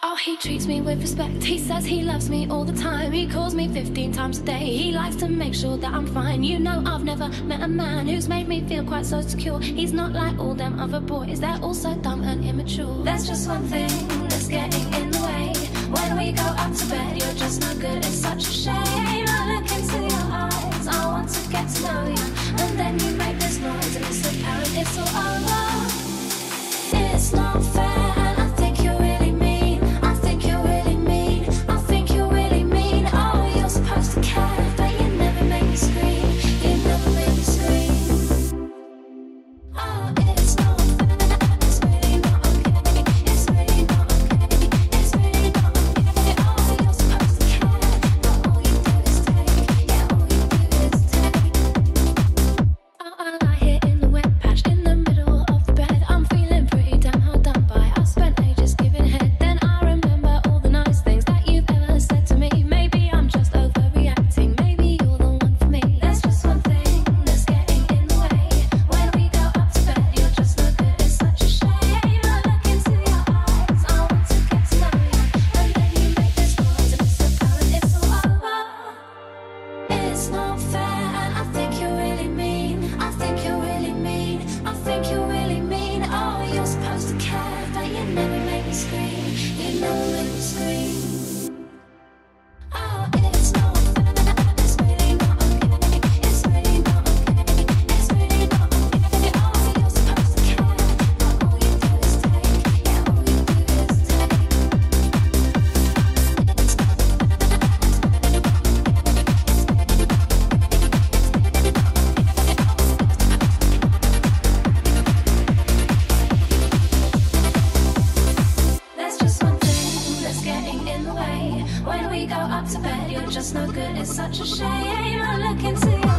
Oh, he treats me with respect. He says he loves me all the time. He calls me 15 times a day. He likes to make sure that I'm fine. You know, I've never met a man who's made me feel quite so secure. He's not like all them other boys. They're all so dumb and immature. There's just one thing that's getting in the way. When we go up to bed, you're just no good. It's such a shame. I look into your eyes. I want to get to know you. And then you make this noise and it's apparent oh, it's all over. away. When we go up to bed, you're just no good, it's such a shame. I look into your